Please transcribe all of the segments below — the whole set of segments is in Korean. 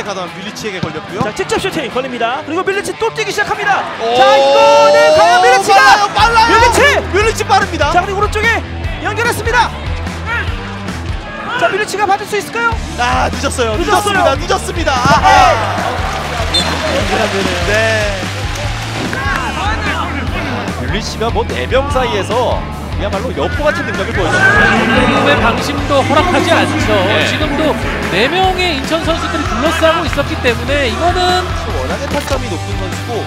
빠르게 가던 밀리치에게 걸렸고요. 자, 직접 슈팅 걸립니다. 그리고 밀리치 또 뛰기 시작합니다. 오, 자, 이거는 과연 밀리치가 빨라요, 빨라요. 밀리치! 밀리치 빠릅니다. 자, 그리고 오른쪽에 연결했습니다. 자, 밀리치가 받을 수 있을까요? 아 늦었어요. 늦었어요. 늦었습니다. 늦었습니다. 아하. 네. 율리씨가 뭐네명 사이에서 그야말로 여포 같은 능력을 보여줬어요. 지금의 방심도 허락하지 않죠. 네. 지금도 네 명의 인천 선수들이 둘러싸고 있었기 때문에 이거는 워낙에 타점이 높은 선수고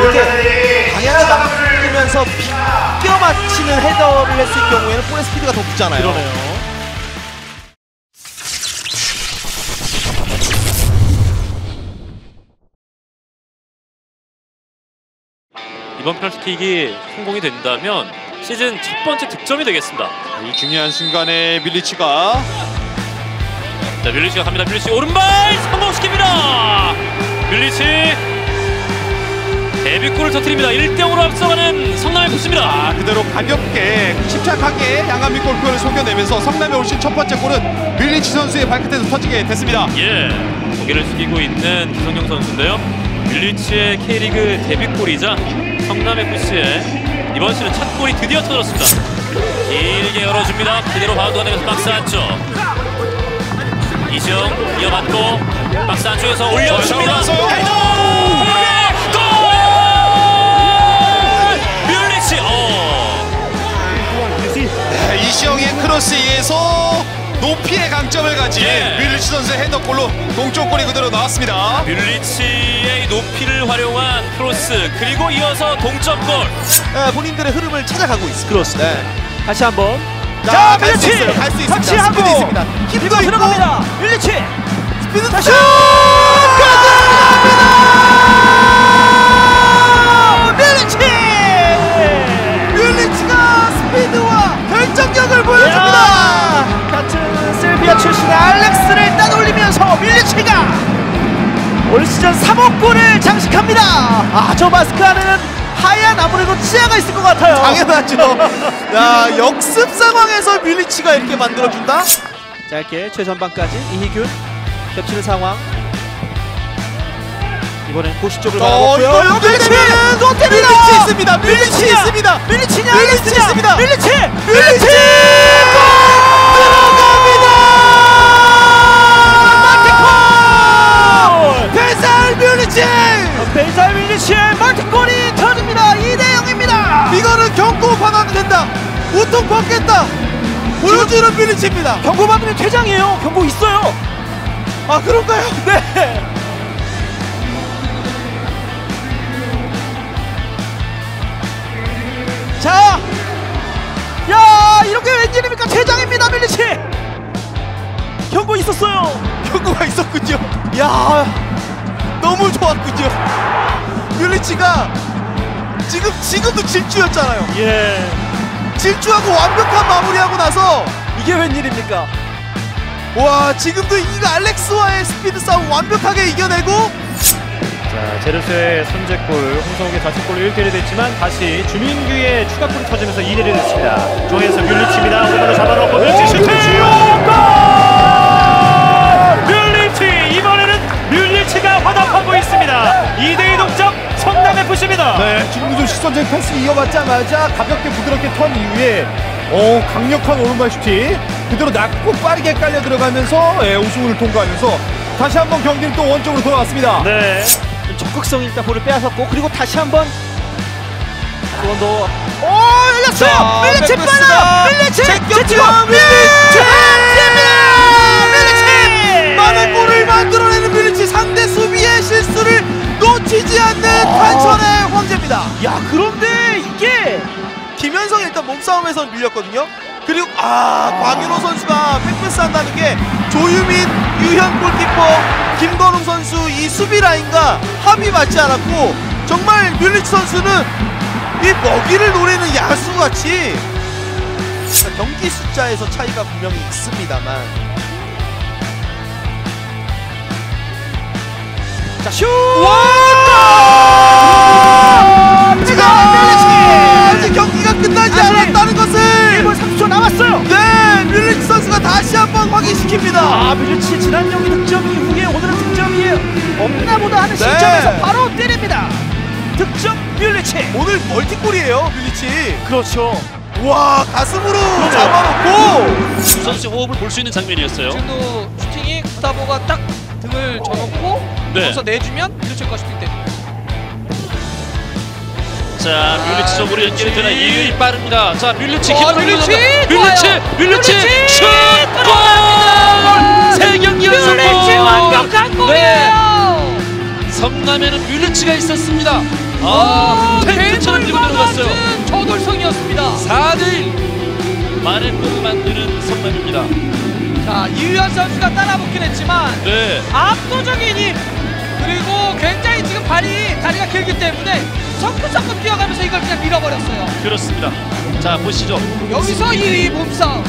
이렇게 방향을 바꾸면서 비껴 맞히는 헤더를 했을 경우에는 볼의 스피드가 더 붙잖아요. 그러네요. 이번 페널티킥이 성공이 된다면 시즌 첫 번째 득점이 되겠습니다. 이 중요한 순간에 밀리치가 자 밀리치가 갑니다. 밀리치 오른발 성공시킵니다. 밀리치 데뷔골을 터뜨립니다. 1대0으로 앞서가는 성남의 부스입니다. 그대로 가볍게 침착하게 양한미 골프를 속여내면서 성남에 오신 첫 번째 골은 밀리치 선수의 발끝에서 터지게 됐습니다. 예, 고개를 숙이고 있는 기성용 선수인데요. 밀리치의 K리그 데뷔골이자 성남 FC의 이번 시즌 첫 골이 드디어 터졌습니다. 길게 열어줍니다. 그대로 바운드가 되면서 박스 안쪽. 이시영 이어받고 박스 안쪽에서 올려줍니다. 올라왔어요. 헤더! 골! 뮬리치! 어. 네, 이시영의 크로스에 의해서 높이의 강점을 가진 예. 뮬리치 선수의 헤더골로 동점골이 그대로 나왔습니다. 뮬리치의 높이를 활용한 크로스 그리고 이어서 동점골. 네, 본인들의 흐름을 찾아가고 있습니다. 그렇습니다. 다시 한번. 자, 갈수 있어요. 갈수 있습니다. 터치하고 스피드 있습니다. 힘도 있고. 들어갑니다. 뮬리치. 스피드 다시. 가져갑니다. 뮬리치! 뮬리치가 스피드와 결정력을 보여줍니다. 같은 세르비아 출신의 알렉스를 따돌리면서 뮬리치가 올 시즌 3호 골을 장식합니다. 아, 저 마스크 안에는 하얀 아무래도 치아가 있을 것 같아요. 당연하죠. 야, 역습 상황에서 밀리치가 이렇게 만들어준다? 짧게 최전방까지 이희균 겹치는 상황. 이번엔 고시 쪽을 어, 막았고요. 이거 밀리치! 밀리치 있습니다. 밀리치 있습니다. 밀리치냐? 밀리치 알렉스냐? 있습니다. 밀리치! 밀리치! 밀리치입니다. 경고 받으면 퇴장이에요. 경고 있어요. 아 그런가요? 네. 자, 야 이렇게 웬일입니까? 퇴장입니다, 밀리치. 경고 있었어요. 경고가 있었군요. 야 너무 좋았군요. 밀리치가 지금 지금도 질주였잖아요. 예. 질주하고 완벽한 마무리하고 나서 이게 웬일입니까? 와 지금도 이가 알렉스와의 스피드 싸움 완벽하게 이겨내고 자, 제르소의 선제골, 홍성욱의 자책골로 1대1이 됐지만 다시 주민규의 추가골이 터지면서 2대1이 됐습니다. 중앙에서 뮬리치입니다. 오른발로 잡아놓고 뮬리치 슈팅! 골! 뮬리치! 이번에는 뮬리치가 화답하고 있습니다. 2대2 동점 성남 FC입니다. 네, 지금도 좀 시선적 패스 이어받자마자 가볍게 부드럽게 턴 이후에 어, 강력한 오른발 슈팅 그대로 낮고 빠르게 깔려 들어가면서 예, 구석을 통과하면서 다시 한번 경기는 또 원점으로 돌아왔습니다. 네. 좀 적극성 있다 볼을 빼앗았고 그리고 다시 한번 한번 더. 오 열렸어요. 자, 뮬리치 빨라. 뮬리치 제치고 뮬리치! 뮬리치. 많은 골을 만들어내는 뮬리치 상대 수비의 실수를 놓치지 않는 탄천의 황제입니다. 야 그런데 일단 몸싸움에서 밀렸거든요. 그리고 아 광윤호 선수가 백패스 한다는 게 조유민, 유현 골키퍼, 김건웅 선수 이 수비 라인과 합이 맞지 않았고 정말 뮬리치 선수는 이 먹이를 노리는 야수같이 경기 숫자에서 차이가 분명히 있습니다만 자 슛. 와! 득점 뮬리치. 오늘 멀티골이에요, 뮬리치. 그렇죠. 와, 가슴으로 잡아놓고 두 선수의 호흡을 볼 수 있는 장면이었어요. 지금도 슈팅이 구스타보가 딱 등을 져놓고 네. 거기서 내주면 뮬리치가 슈팅 때문에 자, 뮬리치 쪽으로 연결이 되나 이유이 빠릅니다. 자, 뮬리치 어, 기본 뮬리치! 뮬리치, 좋아요. 뮬리치, 뮬리치! 슛! 골! 세 경기 연속 뮬리치 골! 완벽한 네. 골이에요. 성남에는 뮬리치가 있었습니다. 아, 아, 팬처럼 밀고 들어갔어요. 저돌성이었습니다. 4대1 만의 골을 만드는 성남입니다. 자 이유현 선수가 따라붙긴 했지만 네. 압도적인 힘 그리고 굉장히 지금 발이 다리가 길기 때문에 성큼성큼 뛰어가면서 이걸 그냥 밀어버렸어요. 그렇습니다. 자, 보시죠. 여기서 이 몸싸움.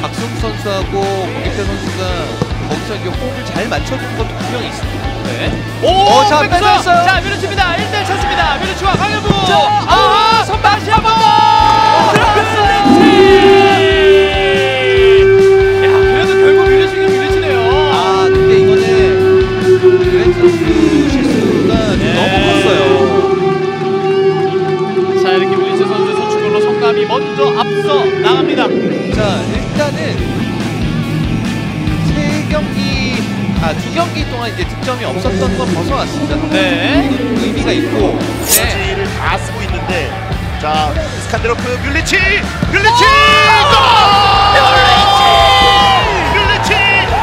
박승우 선수하고 권기태 선수가 거기서 이게 호흡을 잘 맞춰준 것도 분명히 있습니다. 네. 오, 어, 자, 뺏겼어요. 뺏었어요. 자, 밀어칩니다. 1대1 쳤습니다. 밀어치와 강현무. 자, 아, 손 다시 한번 더. 야, 그래도 결국 밀리치긴 밀리치네요. 아, 근데 이거는 그랜트 선수 실수가 좀 너무 컸어요. 자, 이렇게 밀리치 선수의 선취골로 성남이 먼저 앞서 나갑니다. 자, 일단은 세 경기, 아, 두 경기 동안 이제 득점이 없었던 건 벗어났습니다. 네. 의미가 있고. 네. 를다 쓰고 있는데 자 이스칸데로프 뮬리치 뮬리치 골! 뮬리치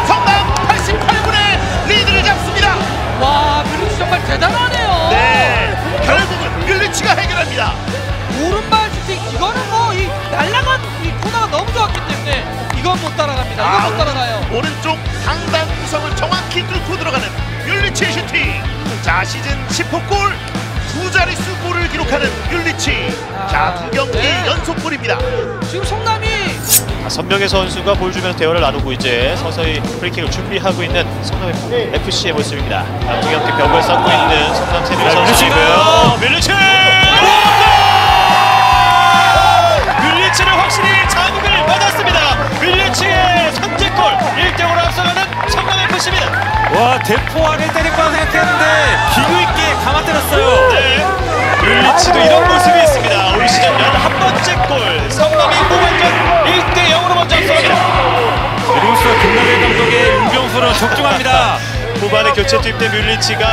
성남 88분에 리드를 잡습니다. 와, 뮬리치 정말 대단하네요. 네 결국은 뮬리치가 해결합니다. 오른발 슈팅 이거는 뭐 이 날라간 이 코너가 너무 좋았기 때문에 이건 못 따라갑니다. 이건 못 따라가요. 오른쪽 상단 구석을 정확히 뚫고 들어가는 뮬리치의 슈팅. 자 시즌 10호 골. 두 자릿수 골을 기록하는 율리치 자두 경기 네. 연속 골입니다 지금 성남이 선명의 선수가 볼 주면서 대화를 나누고 이제 서서히 프리킥을 준비하고 있는 성남 FC의 모습입니다. 두 경기 벽을 쌓고 있는 성남 세명 선수이고요. 밀리치! 밀리치는 확실히 자극을 받았습니다. 선제골 1대5로 앞서가는 성남 FC입니다. 와 대포하게 때릴 거라 생각했는데 기교 있게 감아 때렸어요. 네. 뮬리치도 이런 모습이 있습니다. 올 시즌 11번째 골. 성남이 후반전 1대 0으로 먼저 앞서갑니다. 그리고서 김남일 감독의 용병술은 적중합니다. 후반에 교체 투입된 뮬리치가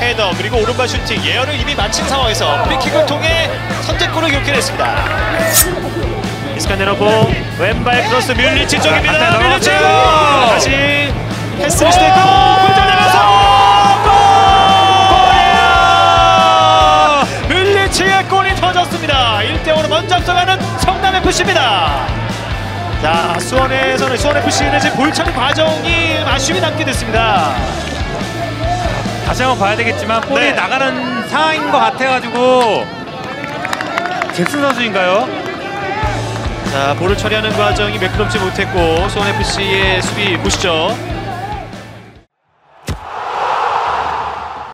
헤더 그리고 오른발 슈팅 예언을 이미 마친 상황에서 프리킥을 통해 선제골을 기록해냈습니다. 이스칸데로프 왼발 크로스 뮬리치 쪽입니다. 아, 뮬리치. 다시 패스를 시도했고 골! 골이야! 뮬리치의 골이 터졌습니다. 1대5로 먼저 앞서가는 성남 FC입니다. 자 수원에서는 수원 FC는 지금 볼차는 과정이 아쉬움이 남게 됐습니다. 다시 한번 봐야 되겠지만 볼이 네. 나가는 상황인 것 같아가지고 잭슨 선수인가요? 자 볼을 처리하는 과정이 매끄럽지 못했고 수원 FC의 수비 보시죠.